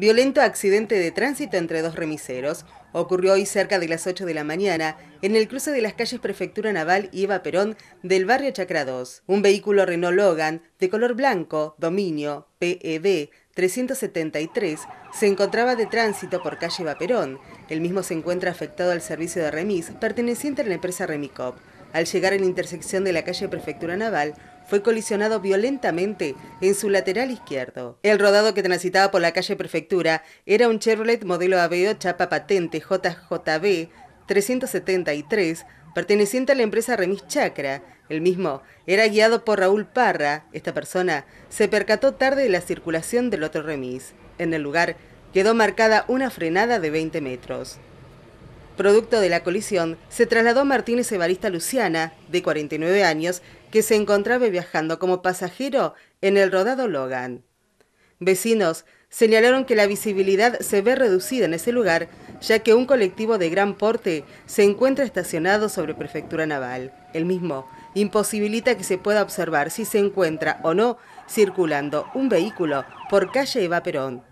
Violento accidente de tránsito entre dos remiseros. Ocurrió hoy cerca de las 8 de la mañana en el cruce de las calles Prefectura Naval y Eva Perón del barrio Chacra 2. Un vehículo Renault Logan de color blanco, dominio PED 373, se encontraba de tránsito por calle Eva Perón. El mismo se encuentra afectado al servicio de remis perteneciente a la empresa Remicop. Al llegar en la intersección de la calle Prefectura Naval, fue colisionado violentamente en su lateral izquierdo. El rodado que transitaba por la calle Prefectura era un Chevrolet modelo Aveo chapa patente JJB 373, perteneciente a la empresa Remis Chacra. El mismo era guiado por Raúl Parra. Esta persona se percató tarde de la circulación del otro remis. En el lugar quedó marcada una frenada de 20 metros. Producto de la colisión, se trasladó Martínez Evarista Luciana, de 49 años, que se encontraba viajando como pasajero en el rodado Logan. Vecinos señalaron que la visibilidad se ve reducida en ese lugar, ya que un colectivo de gran porte se encuentra estacionado sobre Prefectura Naval. El mismo imposibilita que se pueda observar si se encuentra o no circulando un vehículo por calle Eva Perón.